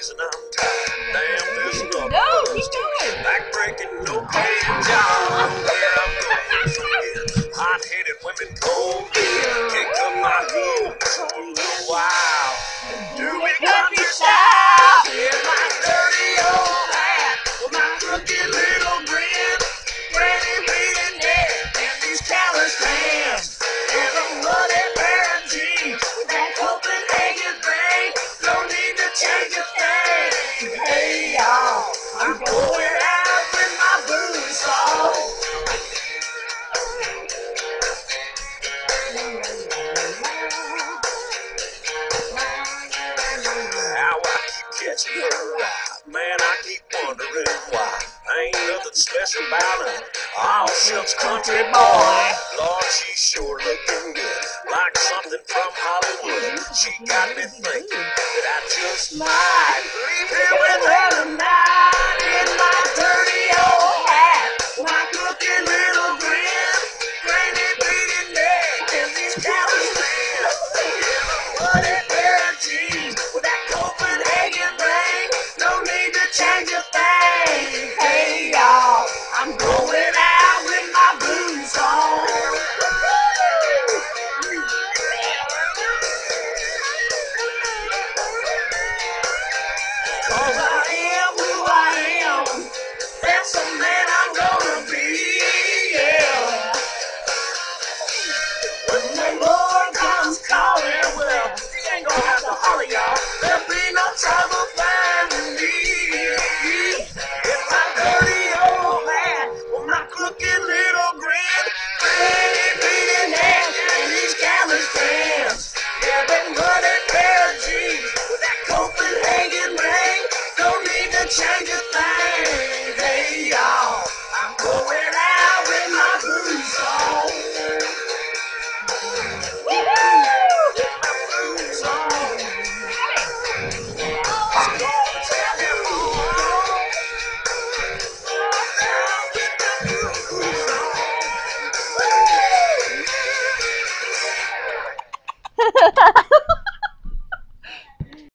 days and I'm tired. Damn, this. No, keep going. Back breaking, no paying job. Yeah, I'm going it. Hot headed women, cold beer. Kick up my hood, keep catching her eye. Man, I keep wondering why. Ain't nothing special about her. All shucks country boy. Lord, she sure looking good. Like something from Hollywood. She got me thinking that I just might